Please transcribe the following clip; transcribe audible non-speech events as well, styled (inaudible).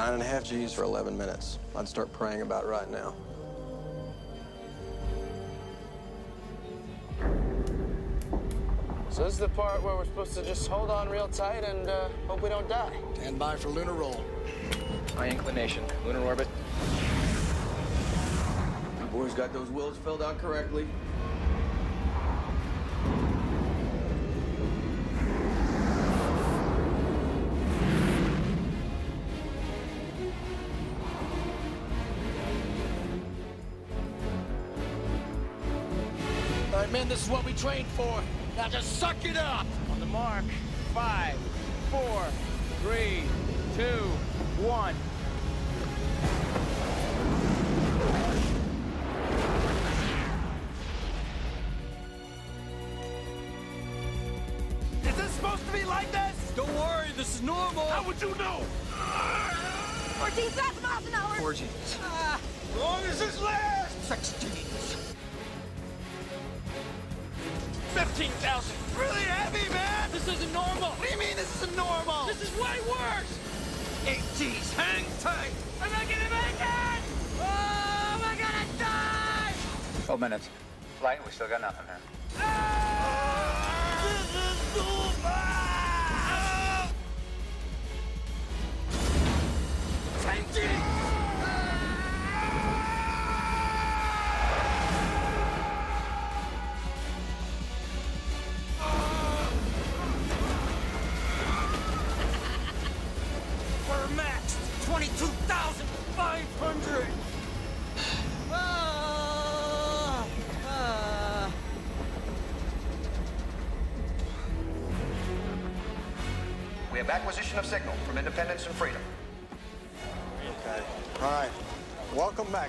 Nine and a half G's for 11 minutes. I'd start praying about right now. So this is the part where we're supposed to just hold on real tight and uh, hope we don't die. Stand by for lunar roll. High inclination. Lunar orbit. My boys got those wheels filled out correctly. Right, men, this is what we trained for. Now just suck it up. On the mark. Five, four, three, two, one. Is this supposed to be like this? Don't worry, this is normal. How would you know? 14,000 miles an hour. Four G's. Ah. As long as this lasts. 16. 15,000. Really heavy, man. This isn't normal. What do you mean this isn't normal? This is way worse. Eight G's. Hang tight. I'm not gonna make it. Oh, I'm gonna die. 12 minutes. Flight, we still got nothing here. Ah! This maxed. 22,500. (sighs) Ah, ah. We have acquisition of signal from Independence and Freedom. Okay. All right. Welcome back.